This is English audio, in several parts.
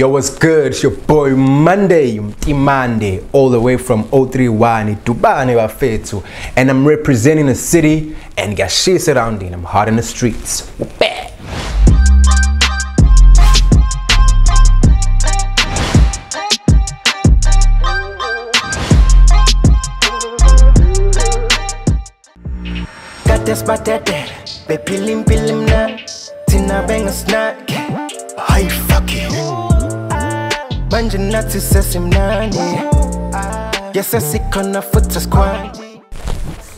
Yo, what's good? It's your boy Monday, Imande, all the way from 031 Dubane Bafetu. And I'm representing the city and got shit surrounding. I'm hot in the streets. Bam. Kates batete, be pilim pilim na Tina bang a snack Hi fuck it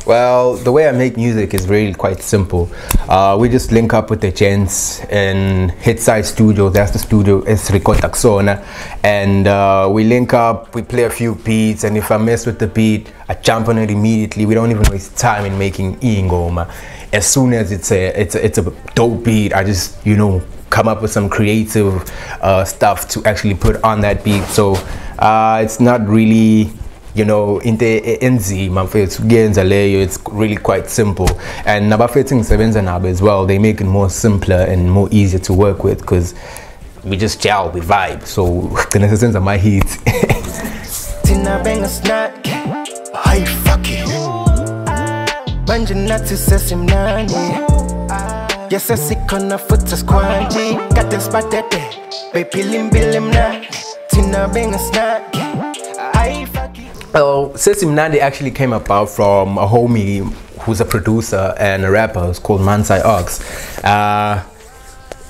Well, the way I make music is really quite simple. Uh, we just link up with the gents in Hitside Studio. That's the studio. It's Rico Taxona. And uh, we link up, we play a few beats, and if I mess with the beat, I jump on it immediately. We don't even waste time in making ingoma. As soon as it's a, it's a, it's a dope beat, I just, you know, come up with some creative uh, stuff to actually put on that beat. So uh, it's not really you know into enzima mfethu kuyenza leyo it's really quite simple. And nabafethu ngisebenza nabo as well they make it more simpler and more easier to work with because we just gel we vibe. So the gcina sesenza my hits Tina bang a Hi fuck it Manje nathi sesimnandi Yesesikhona futhi squad Kates batete, be pilim pilim na Tina bang a snack. Well, Sesi Mnandi actually came about from a homie who's a producer and a rapper. Who's called Mansai Ox. Uh,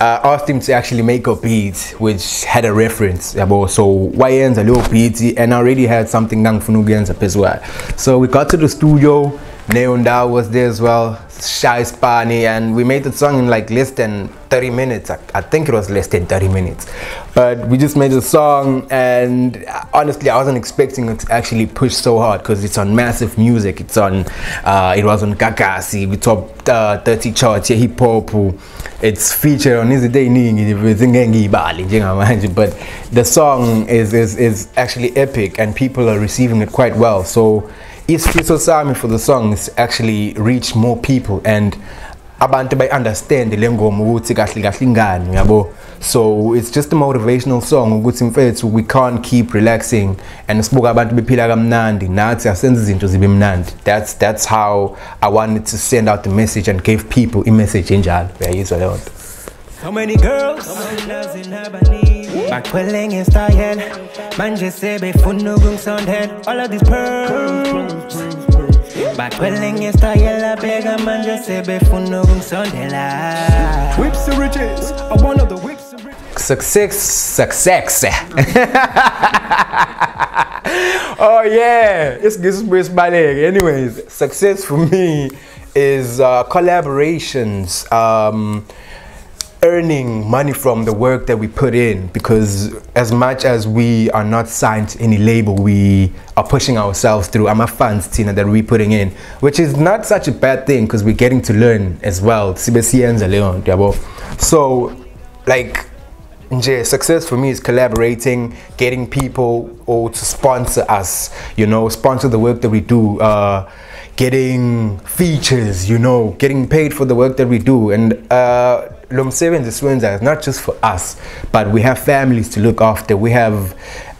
I asked him to actually make a beat which had a reference. Yabo so wayenza leyo beat? And I already had something nangifuna ukuyenza phezulu so we got to the studio Neonda was there as well Shy Spani and we made the song in like less than 30 minutes. I, I think it was less than 30 minutes. But we just made the song and honestly I wasn't expecting it to actually push so hard because it's on massive music. It's on uh, it was on Gagasi we top uh, 30 charts yeah hip hop it's featured on ey'ningi ngengiyibali njengamanje but the song is, is, is actually epic and people are receiving it quite well. So isifiso sami for the songs actually reach more people and abantu bayi-understand le ngoma ukuthi kahle kahle ingani uyabo so it's just a motivational song ukuthi mfethu we can't keep relaxing and sibuka abantu bephila kamnandi. Nathi asenze izinto zibe mnandi. That's, that's how i wanted to send out the message and give people i-message enjalo. Uyayizwa leyo nto So many girls. Bakwele ngestyle Manje sebefuna ukungisondela All of these pearls. Bakwele ngestyle Abeka manje sebefuna ukungisondela Whips and riches I one of the whips and riches success success. Oh yeah. It's this anyways success for me is uh, collaborations. Um, earning money from the work that we put in because as much as we are not signed to any label we are pushing ourselves through. I'm a fans tina that we're putting in which is not such a bad thing because we're getting to learn as well. So like nje success for me is collaborating getting people or to sponsor us you know sponsor the work that we do. Uh, getting features you know getting paid for the work that we do. And uh, lo msebenzi siwenza is not just for us but we have families to look after. We have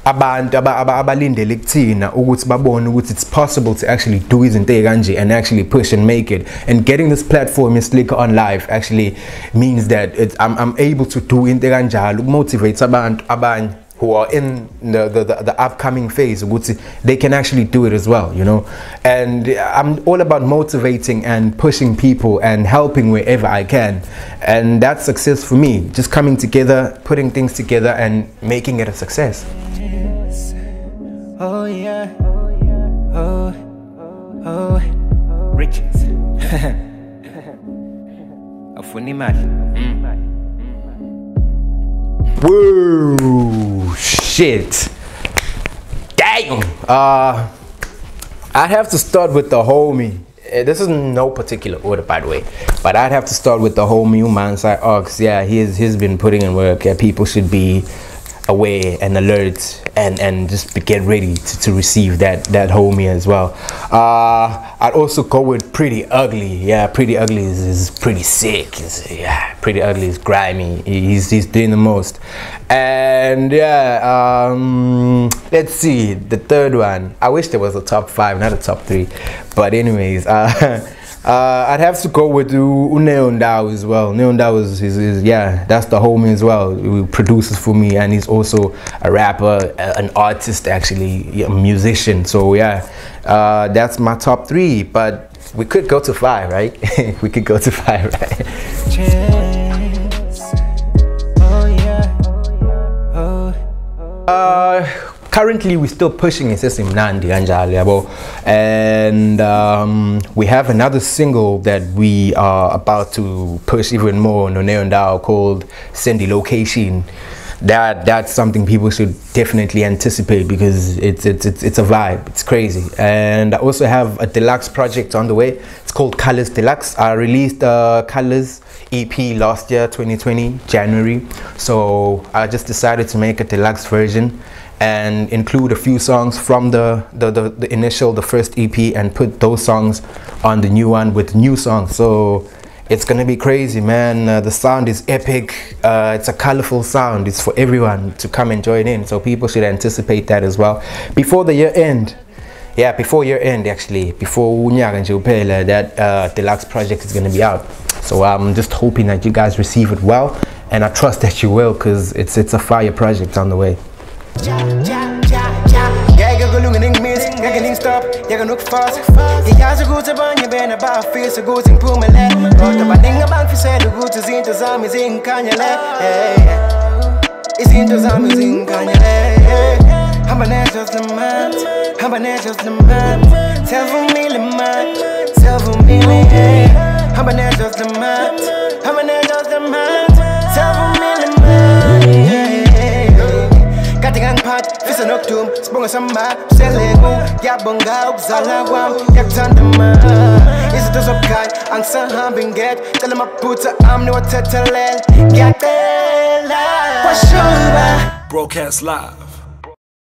abantu aba- aba- abalindele kuthina ukuthi babone ukuthi it's possible to actually do izinto ey'kanje and actually push and make it. And getting this platform in Slikour Onlife actually means that it's, I'm, I'm able to do into kanjalo ukumotivate abantu abanye who are in the, the, the, upcoming phase they can actually do it as well you know? And i'm all about motivating and pushing people and helping wherever i can. And that's success for me just coming together putting things together and making it a success. Oh yeah. Oh Oh. Riches shit. Damn. Uh, I'd have to start with the homie. Uh, This is no particular order, by the way, but I'd have to start with the homie man. Mansai Ox. Yeah, he's he's been putting in work. Yeah, people should be aware and alert and and just get ready to, to receive that that homie as well. Uh, I'd also go with pretty ugly. Yeah, pretty ugly is, is pretty sick. Is yeah, pretty ugly is grimy. He's he's doing the most. And yeah, um, let's see the third one. I wish there was a top five, not a top three. But anyways, uh, uh, I'd have to go with Uneo Ndao as well. Neo Ndao is, is, is, yeah, that's the homie as well. He produces for me, and he's also a rapper, an artist, actually, a musician. So yeah, uh, that's my top three. But we could go to five, right? we could go to five, right? Oh, oh. Uh, currently we're still pushing kanjalo yabo and um, we have another single that we are about to push even more noneo ndao called Sandy Location that that's something people should definitely anticipate because it's, it's it's it's a vibe. It's crazy. And i also have a deluxe project on the way. It's called colors deluxe. I released uh colors ep last year 2020 january. So i just decided to make a deluxe version and include a few songs from the, the, the, the, initial, the first EP and put those songs on the new one with new songs. So it's gonna be crazy, man. Uh, the sound is epic. Uh, it's a colorful sound. It's for everyone to come and join in. So people should anticipate that as well. Before the year end, yeah, before year end actually, before that uh, deluxe project is gonna be out. So I'm just hoping that you guys receive it well, and I trust that you will, cause it's it's a fire project on the way. Stop, jag kan nog fast. Jag så god till barn, jag vet bara fel så god till på mig lätt Prata bara inga bank för sig, du god till sin sin kan jag lätt I sin till samma sin kan jag lätt Han bara när just the man, han bara när just the man. Tell for me the man, tell for me the Han bara när just the man, han bara när just the man Tell for nokuduma sibonge samba seleko ngiyabonga ukuzala kwami ngiyakuthandama oh. izinto zobukhanya angisahambi ngedwa cela amaphutha ami niwathethelele ngiyacela kwashuba broadcast live